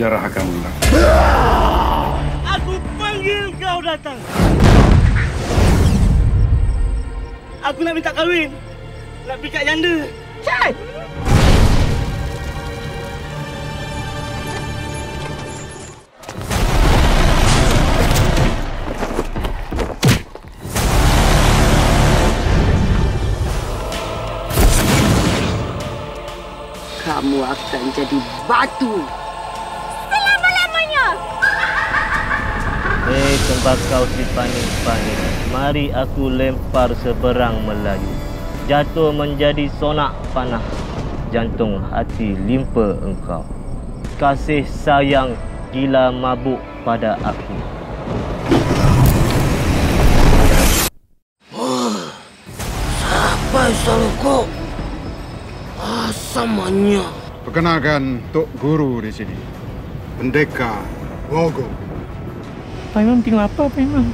sejarah akan ulang. Aku panggil kau datang. Aku nak minta kahwin. Nak pikat janda. Cai! Kamu akan jadi batu. Hei tembakau si panik-panik, mari aku lempar seberang Melayu. Jatuh menjadi sonak panah, jantung hati limpa engkau. Kasih sayang gila mabuk pada aku. Apa salukku? Asamanya. Perkenalkan Tok Guru di sini. Pendekar Wogo. Pak Imam tinggal apa, Pak Imam?